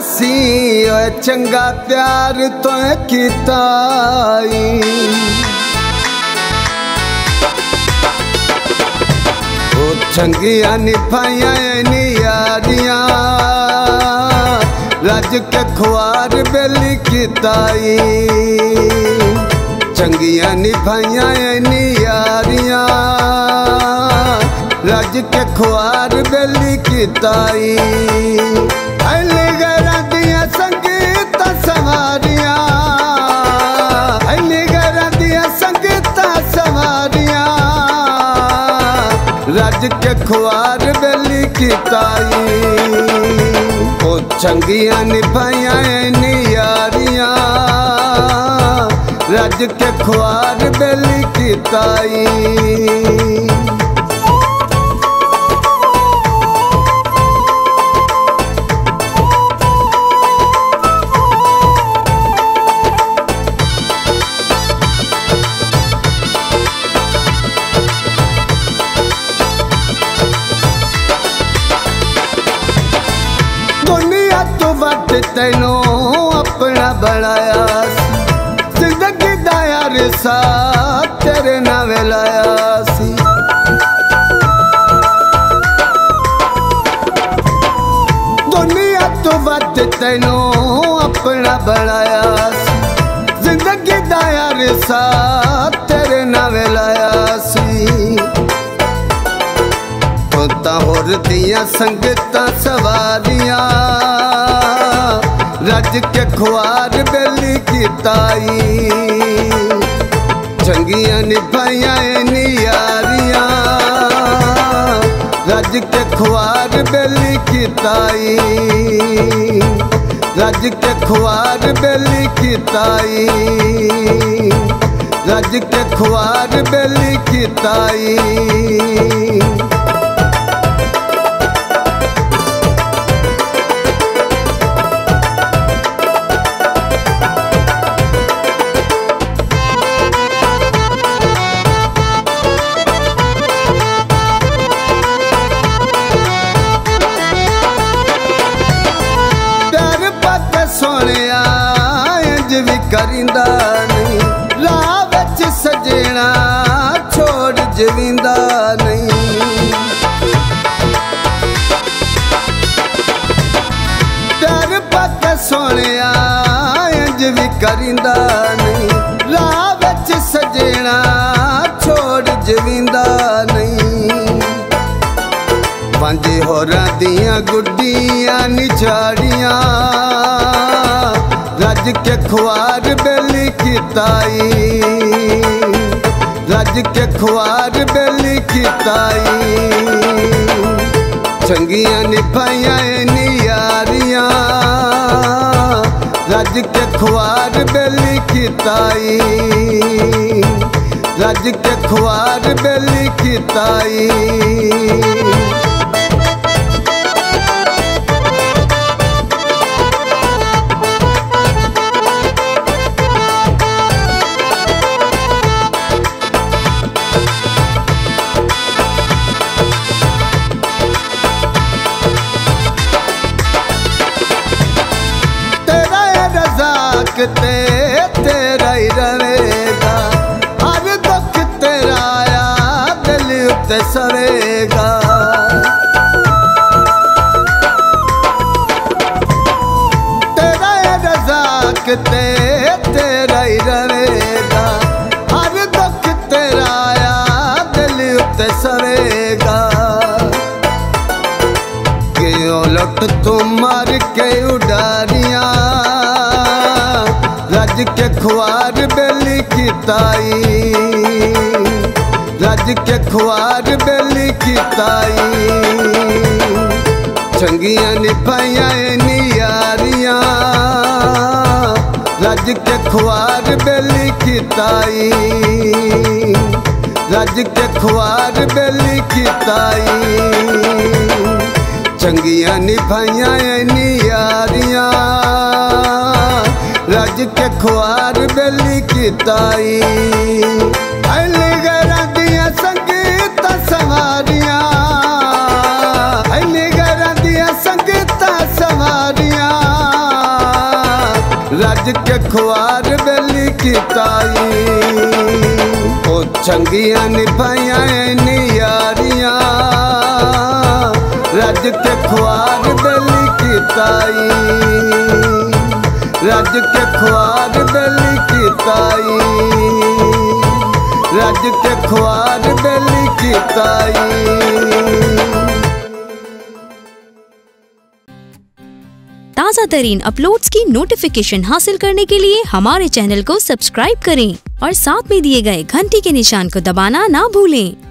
ਯਾਦ ਓਏ ਚੰਗਾ ਪਿਆਰ ਤੋਂ ਕੀਤਾ ਈ। ਉਹ ਚੰਗੀਆਂ ਨਿਭਾਈਆਂ ਨੀ ਯਾਰੀਆਂ, ਰੱਜ ਕੇ ਖੁਆਰ ਬੇਲੀ ਕੀਤਾਈ ਚੰਗੀਆਂ ਨਿਭਾਈਆਂ ਨੀ ਯਾਰੀਆਂ, ਰੱਜ ਕੇ ਖੁਆਰ ਬੇਲੀ ਕੀਤਾਈ ਐਲੇ ਖੁਆਰ ਬੇਲੀ ਕੀਤਾਈ। ਉਹ ਚੰਗੀਆਂ ਨਿਭਾਈਆਂ ਨੀ ਯਾਰੀਆਂ। ਰੱਜ ਕੇ ਖੁਆਰ ਬੇਲੀ ਕੀਤਾਈ। ਤੋਂ ਤੈਨੂੰ ਆਪਣਾ ਬਣਾਇਆ ਸੀ। ਜ਼ਿੰਦਗੀ ਦਾ ਯਾਰ ਤੇਰੇ ਨਾਲ ਲਾਇਆ ਸੀ। ਤਾਂ ਹੋਰ ਦੀਆਂ ਸੰਗਤਾਂ ਸਵਾਰੀਆਂ। ਰੱਜ ਕੇ ਖੁਆਰ ਬੇਲੀ ਕੀਤਾਈ। ਚੰਗੀਆਂ ਨਿਭਾਈਆਂ ਨੀ ਯਾਰੀਆਂ। ਰੱਜ ਕੇ ਖੁਆਰ ਬੇਲੀ ਕੀਤਾਈ। ਰੱਜ ਕੇ ਖੁਆਰ ਬੇਲੀ ਕੀਤਾਈ। ਰੱਜ ਕੇ ਖੁਆਰ ਬੇਲੀ ਕੀਤਾਈ। ਪਿਆਰ ਛੋੜ ਜਵਿੰਦਾ ਨਹੀਂ। ਪਿਆਰ ਪੱਤ ਸੋਹਣਿਆ, ਇੰਜ ਵੀ ਕਰਿੰਦਾ ਨਹੀਂ। ਰਾਹ ਵਿੱਚ ਸਜਣਾ, ਛੋੜ ਜਵਿੰਦਾ ਨਹੀਂ। ਪੰਜ ਹੋਰਾਂ ਦੀਆਂ ਗੁੱਡੀਆਂ ਨਿਚਾੜੀਆਂ ਰੱਜ ਕੇ ਖੁਆਰ ਬੇਲੀ ਕੀਤਾਈ ਰੱਜ ਕੇ ਖੁਆਰ ਬੇਲੀ ਕੀਤਾਈ। ਚੰਗੀਆਂ ਨਿਭਾਈਆਂ ਨੀ ਯਾਰੀਆਂ। ਰੱਜ ਕੇ ਖੁਆਰ ਬੇਲੀ ਕੀਤਾਈ। ਰੱਜ ਕੇ ਖੁਆਰ ਬੇਲੀ ਕੀਤਾਈ। ਰਜ਼ਾਕ ਤੇ ਤੇਰਾ ਹੀ ਰਵੇਗਾ ਹਰ ਦੁੱਖ ਤੇਰਾ ਆ, ਦਿਲ ਉੱਤੇ ਸਵੇਗਾ। ਤੇਰਾ ਇਹ ਰਜ਼ਾਕ ਤੇ ਤੇਰਾ ਹੀ ਰਵੇਗਾ ਹਰ ਦੁੱਖ ਤੇਰਾ ਆ, ਦਿਲ ਉੱਤੇ ਸਵੇਗਾ। ਕਿਉਂ ਲੁੱਟ ਤੂੰ ਮਾਰ ਕੇ ਉਡਾਰੀਆਂ? ਰੱਜ ਕੇ ਖੁਆਰ ਬੇਲੀ ਕੀਤਾਈ। ਰੱਜ ਕੇ ਖੁਆਰ ਬੇਲੀ ਕੀਤਾਈ। ਚੰਗੀਆਂ ਨਿਭਾਈਆਂ ਨੀ ਯਾਰੀਆਂ। ਰੱਜ ਕੇ ਖੁਆਰ ਬੇਲੀ ਕੀਤਾਈ। ਰੱਜ ਕੇ ਖੁਆਰ ਬੇਲੀ ਕੀਤਾਈ। ਚੰਗੀਆਂ ਨਿਭਾਈਆਂ ਨੀ ਯਾਰੀਆਂ। ਭੱਜ ਕੇ ਖੁਆਰ ਬੇਲੀ ਕੀਤਾਈ। ਐਲੀ ਗਰਾਂ ਦੀਆਂ ਸੰਗੀਤ ਸਵਾਰੀਆਂ। ਐਲੀ ਗਰਾਂ ਦੀਆਂ ਸੰਗੀਤ ਸਵਾਰੀਆਂ। ਰੱਜ ਕੇ ਖੁਆਰ ਬੇਲੀ ਕੀਤਾਈ। ਉਹ ਚੰਗੀਆਂ ਨਿਭਾਈਆਂ ਐਨੀ ਯਾਰੀਆਂ। ਰੱਜ ਤੇ ਖੁਆਰ ਬੇਲੀ ਕੀਤਾਈ। रज के खुआर दली की ताई। रज के खुआर दली की ताई। ताज़ा तरीन अपलोड की नोटिफिकेशन हासिल करने के लिए हमारे चैनल को सब्सक्राइब करें और साथ में दिए गए घंटी के निशान को दबाना ना भूलें।